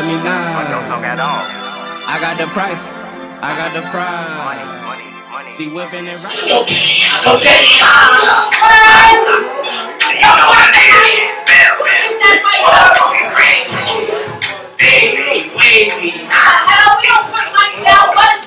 to me now. Don't talk at all. I got the price. I got the Money, prize. money, money. She whipping it right. Okay. You know what it is. Bill, Baby, wavy. Hell, we don't put mics down, but it's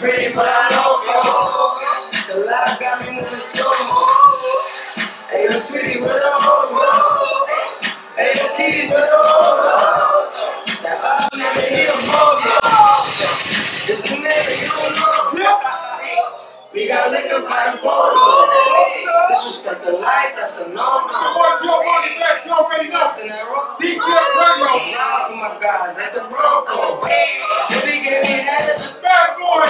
pretty, but I don't go. The life got me moving slow. Hey, yo, Tweety, where the hoes go? Hey, yo, Keys, where the hoes go? That other nigga, he a mozo. This a nigga, you don't know. We got liquor by the bottle. Disrespect the life, that's a no-no. What's your money back? You already know. Bustin' that rock. DJ Radio. Nah, for my guys, that's the Bronco. Baby gave me head, Bad boy.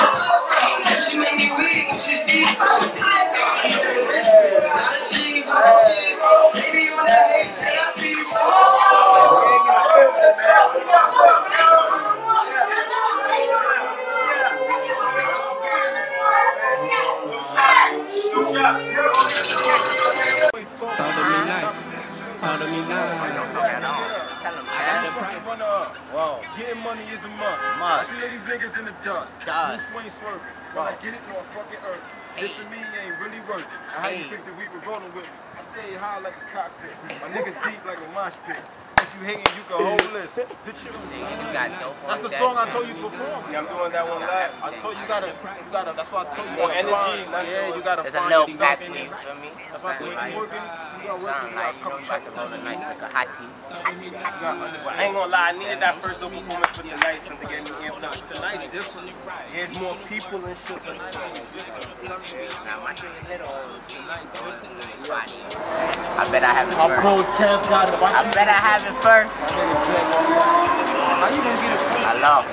she make me weak when she deep. She deep. Wristbands, not a G, but a G. Baby, you that hate shit, I be Talk really worth it. I how you Hey. think that we been rolling with me? I stay high like a cockpit. My niggas deep like a mosh pit. If you hating, you can hold this. Bitches on you got dope That's the song I told you before. Yeah, I'm doing that one live. I told you gotta, you gotta. That's why I told you. More energy, find- Yeah, you gotta There's a find little yourself back in me, it. feel me? That's why I said you working. You gotta work. sound You like, got a you know, couple you about to checks. roll a nice like a hot tea. But I ain't gonna lie, I needed that first open performance for tonight, something to get me amped up. Tonight is different. There's more people and shit tonight. Now my shit little. I bet I have it first. Kev got it. I bet I have it first. How you gonna get it? I love.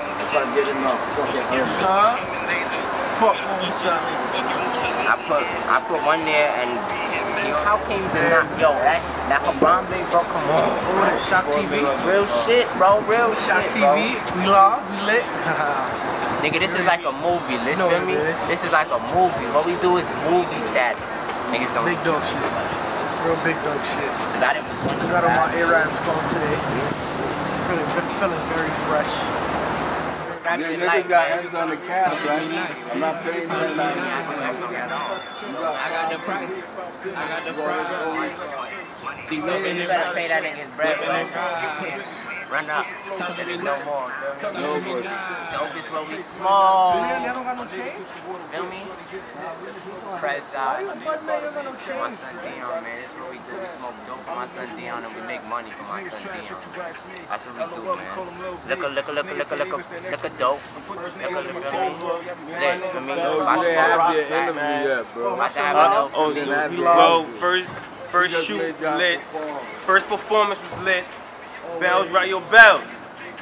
Huh? Fuck on each other. I put I put one there and you how can you deny yo that that Harambe bro come on. Oh, that's Shock TV. Real shit, bro, real Shock shit, TV. We live. We lit. Nigga, this is like a movie, listen to it me? This is like a movie. What we do is movie status. Niggas don't Big dog shit. Real big dog shit. got it. I got on my Arabs call today. Feeling, feeling very fresh. Rap Yeah, shit niggas got man. hands on the cap, right? I'm not paying for that I. I got the price. I got the price. She whipping You it better right. pay that nigga's bread, bro. Run up. There's no more. feel me? Talk to me nice. Dope is what we small. Y'all don't got no change? Feel me? Press out. My son Dion, man. This is what we do. We smoke dope for my son Dion and we make money for my son Dion. That's what we do, man. Look a look a look a look a look a look a dope. Look a look feel me? Lit, feel me? No, About you didn't have have your interview yet, bro. about to have a dope. Oh, didn't have well, first first shoot lit. First performance was lit. Bellz right, yo bellz.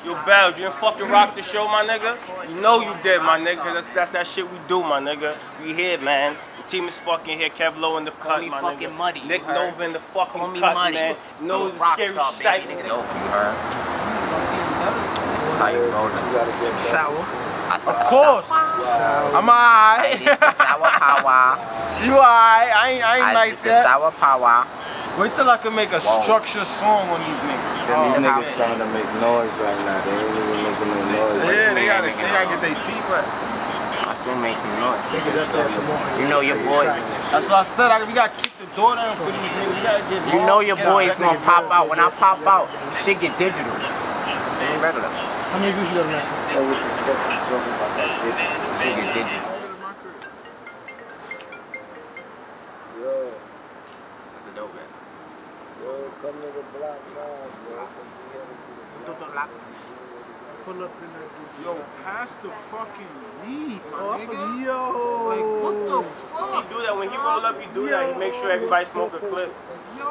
Yo bellz, you didn't fucking rock the show, my nigga. You know you did, my nigga, 'cause that's, that's that shit we do, my nigga. We here, man. The team is fucking here. Kev Low in the cut, me my fucking nigga. Muddy, Nick you? Nova in the fucking Call me cut, Muddy. man. I'm No scary star, shit. baby, nigga. Dope, you heard? This is how you roll it. Sour. I Of course. Sour. I'm alright. Hey, this is sour power. You alright? I ain't, I ain't I nice this is yet. sour power. Wait till I can make a Whoa. structured song on these niggas. These Oh, niggas trying to make noise right now. They ain't even making no noise. Yeah, they gotta, they gotta get their feet wet. I still make some noise. You know your boy. That's what I said. I, we gotta kick the door down for these niggas. We gotta get You know your boy is gonna pop out. When I pop out, shit get digital. It ain't regular. How many views you got on that? Yo, what the fuck you talking about that bitch? Nigga did it. The block. Pull up in that bitch. Yo, pass the fucking weed, my Oh, nigga. Yo. Like, what the fuck? He fuck? do that when he roll up. He do that. He make sure everybody smoke a clip. Yo,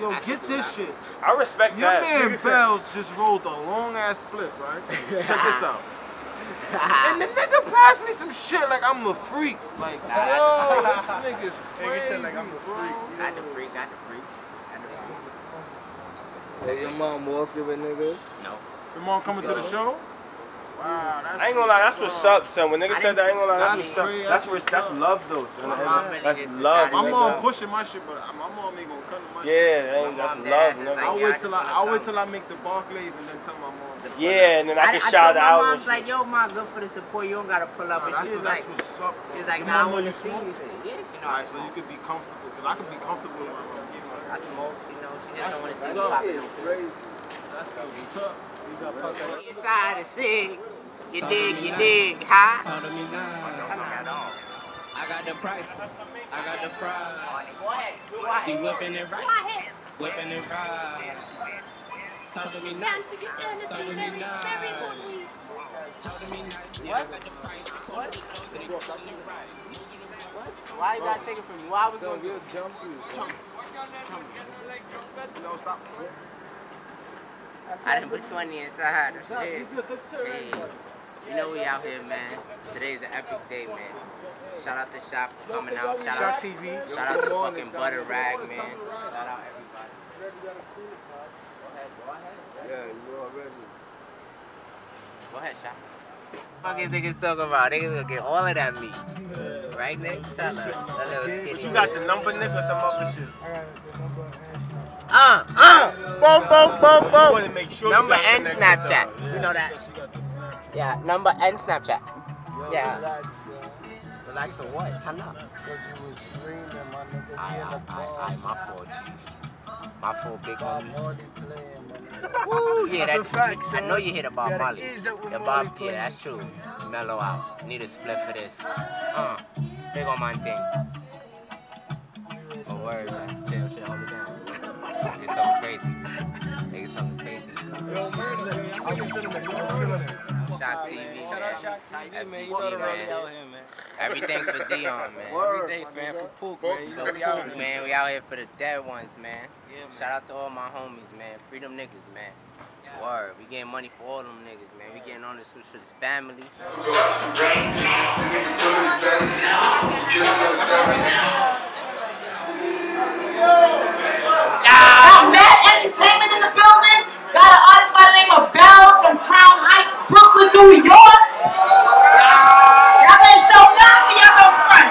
yo, get this shit. I respect Your that. man Bellz just rolled a long ass spliff, right? Check this out. And the nigga passed me some shit like I'm the freak. Like, yo, this nigga's crazy, said like I'm the bro. Not freak, not the freak. Not the freak. Hey, your mom walking with niggas? No. Your mom coming to the show? Wow, that's I ain't gonna lie, that's what's up, son. When niggas said that, I ain't gonna lie, that's That's what's up. That's that's what's what's that's love though, son. My mom That's love. decided My to nigga. mom pushing my shit, but my mom ain't gonna cut my shit. Yeah, that ain't, My that's love, nigga. like, I'll yeah, wait till I I'll wait till I make the Barclays and then tell my mom. Yeah, and then I I, can I shout told my out. mom, and like, yo, mom, good for the support. You don't gotta pull up. Nah, And that's, she was like, what's up. she was like, Your nah, I mom wanna know see you. I Yes, you know, Alright, so you could be comfortable, because I could be comfortable in my mom. You know what I I'm smoke, Inside is sick. You dig, you dig, huh? I got the price. I got the prize. What? She whipping it right. Whipping it right. Talk to me now. Talk to me now. Talk to me now. What? What? Why you gotta take it from me? Why I was gonna jump? Jump. Jump. I didn't put 20 inside. Shit. Hey, you know we out here, man. Today's an epic day, man. Shout out to Shock for coming out. Shout Shock out, TV. shout out to fucking Butta Rag, man. Shout out everybody. Yeah, you already. Go ahead, Shock. What these niggas talking about? Niggas gonna get all of that meat. Right, Nick? Tell her. That little skinny. You got the number, nigga, or some other shit. I got the number and Snapchat. Uh, uh, boom, boom, boom, You wanna boom. make sure Number got and the nigga. Snapchat. You know that? Yeah, number and Snapchat. Yeah. Relax, Relax for what? Turn up. Because you was screaming, my nigga. I, I, I, I, my fault, jeez. My fault, big Bob homie. Marley playing, my nigga. Woo, yeah, That's that, a fact, I know you hit a Bob Gotta Marley. ease up with The Bob, yeah, that's true. Mellow out. Need a split for this. Uh, big on my thing. Oh, word, man. Chill, chill, hold it down. Nigga something crazy. Nigga something crazy. Shock TV, Shout out Shock TV, man. You FBG, rollie out man. here, man. Everything for Dion, man. Every day, man. For Pook, man. You know we out here. Man, we out here for the dead ones, man. Yeah, man. Shout out to all my homies, man. Freedom niggas, man. Word. We getting money for all them niggas, man. We getting on this shit for this family. Got Mad Entertainment in the building. Got an artist by the name of Bellz from Crown Heights, Brooklyn, New York. Y'all gonna show love or y'all gonna front?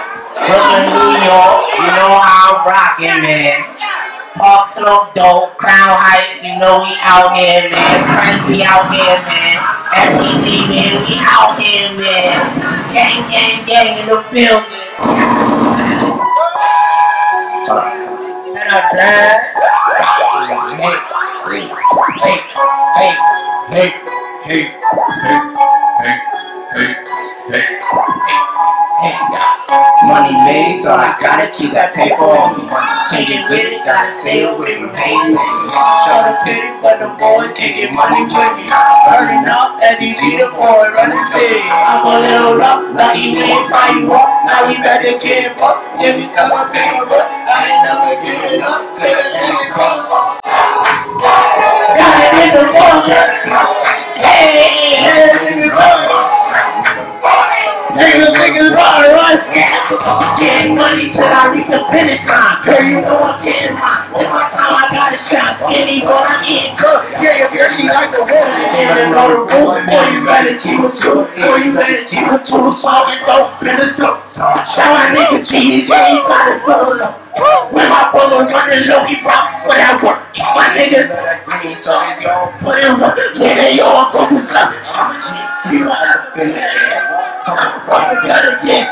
Brooklyn, New York. You know how I'm rocking, man. Slope Dope, Crown Heights. You know we out here, man. We out here, man. FTV, man. We out here, man. Gang, gang, gang in the building. Set up, blood. Hey, hey, hey, hey, hey, hey, hey, hey, hey, hey, yeah. Money made, so I gotta keep that paper on me. Can't get with it, gotta stay away from pain. Show the pity, but the boys can't get money with me. Burning up, FDG, the boy running city. I'm a little up, lucky we ain't you up. Now we better give up. Give me stuck up in the butt. I ain't never giving up till the end it comes. Got it in the water. Girl, you know I'm getting mine. With my time, I got a shot. Skinny, but I'm getting good. Yeah, your girl, she like the woman. And know the rules. Boy, you better keep it to it. Boy, you better keep it to it. So I don't in the soup. Show my nigga cheese. Yeah, you got it full up. When my brother running low, he rock for that work. My nigga green, so he gon' put in work. Yeah, yo, I'm focused up. I'm a G, you up in the air. Come on, brother, gotta get.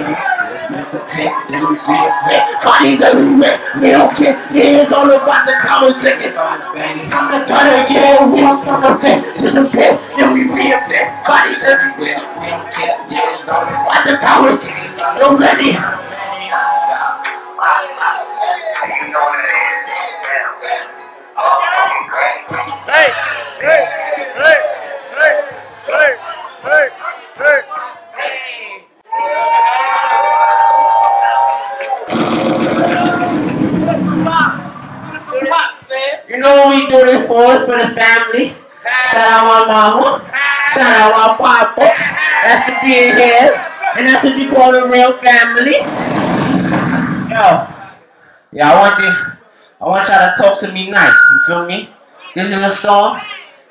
You know that's a pack, then we did pack. Bodies everywhere, we don't care. Hands on the rock, the common ticket. I'm the gunner, yeah, we don't talk about that. This is death, then we reinvent. Bodies everywhere, we don't care. It's all about the common ticket. Don't let it. Know we do this for? For the family. Shout out my mama. Shout out my papa. That's the big head. And that's what you call a real family. Yo. Yeah, I want you I want y'all to talk to me nice, you feel me? This is a song.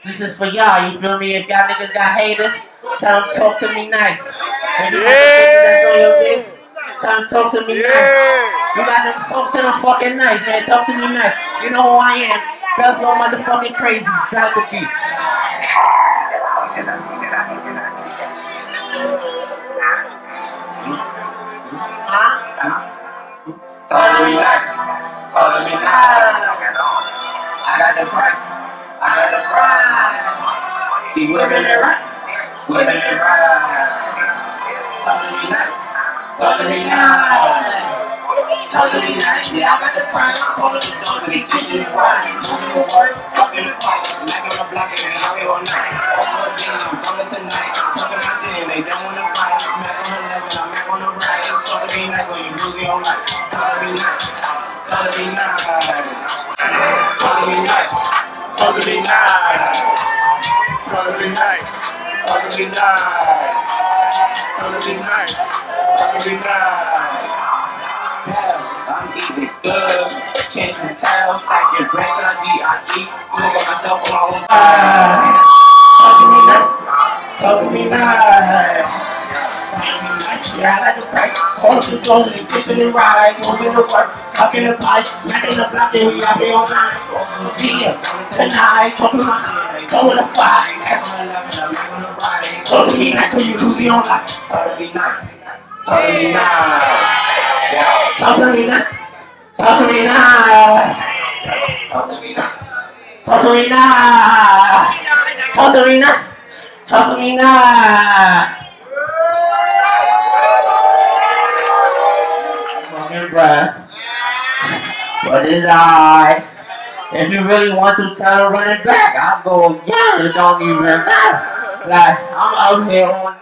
This is for y'all, you feel me? If y'all niggas got haters, tell them talk to me nice. If you got niggas that's on your dick, tell them talk to me nice. You gotta talk to them fucking nice, man. Talk to me nice. You know who I am. That's going motherfucking crazy. Drop the beat. Follow me now. Follow me now. I got the price. I got the price. See, women it right. Women it right. Follow me now. Follow me now. Totally me yeah, I got the prime. I'm calling the dogs and they kicking the grind. Moving to work, talking to pocket, back on the block and they out here all night. Over a game, I'm coming tonight. Talking my shit and they don't wanna fight. Back on the level, I'm back on the right. me nice, when you lose your life. Totally nice, me nice. Totally me totally nice. me nice, totally me Totally nice, me nice hell, I'm even good. Can't me nuts. Talking me nuts. Yeah, I like to crack, calling the phone, and pissing and ride, moving the work, talking the pipe, racking the block, and we happy all night. me tonight, talking my high, going to fight, everyone loving, I'm not gonna me nice, so you lose your life, totally nice, totally nice. Sabrina, Sabrina, Sabrina, Sabrina, Sabrina, Sabrina. From your breath, what is I? If you really want to try to run it back, I'll go again. It don't even matter. Like I'm out here on.